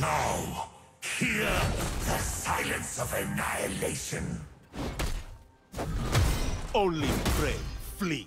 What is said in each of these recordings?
Now, hear the silence of annihilation. Only pray, flee.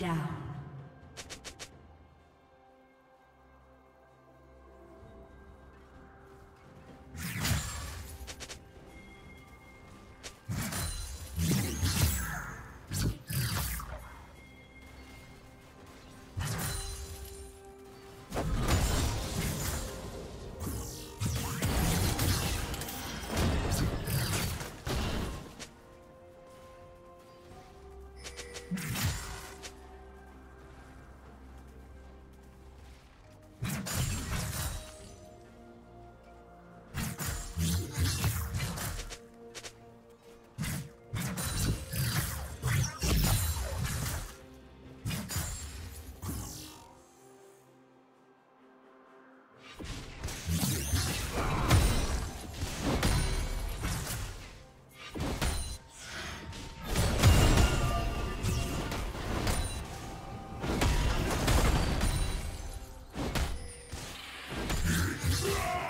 Down. Yeah!